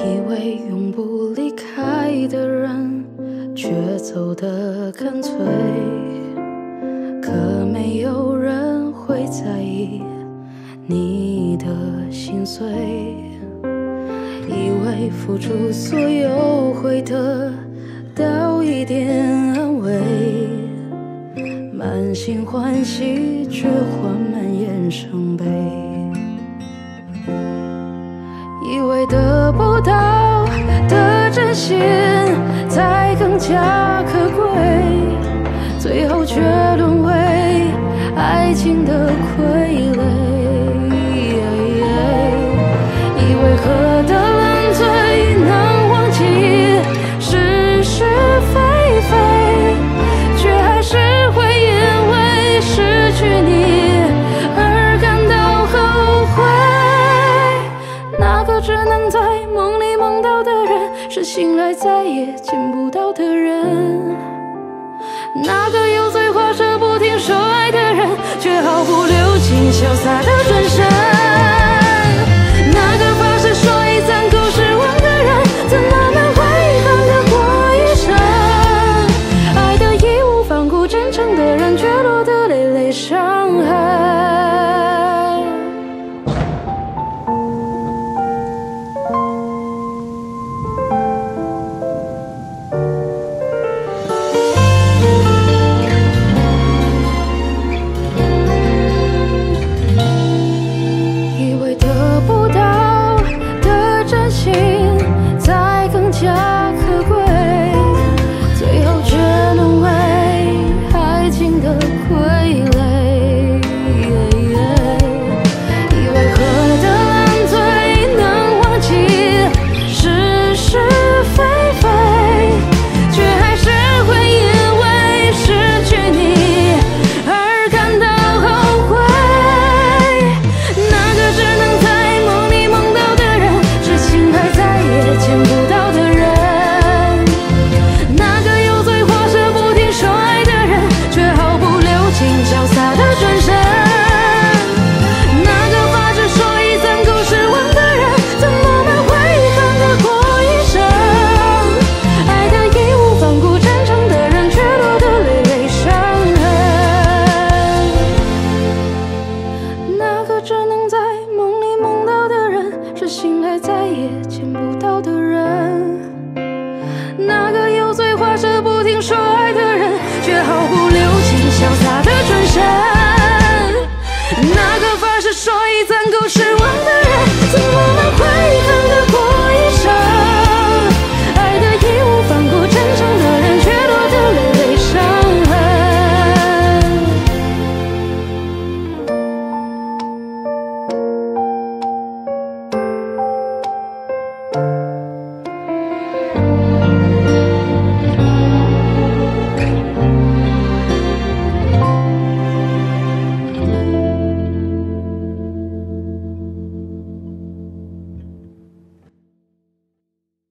以为永不离开的人却走得干脆可没有人会在意你的心碎。以为付出所有会得到一点安慰，满心欢喜却换满眼伤悲。以为得不到的真心才更加可贵，最后却沦为爱情的傀醒来再也见不到的人。那个油嘴滑舌不停说爱的人，却毫不留情潇洒的转身。那个发誓说一三狗失望的人，怎么能会遗憾的过一生？爱的义无反顾真诚的人，却落得累累伤痕。爱醒来再也见不到的人。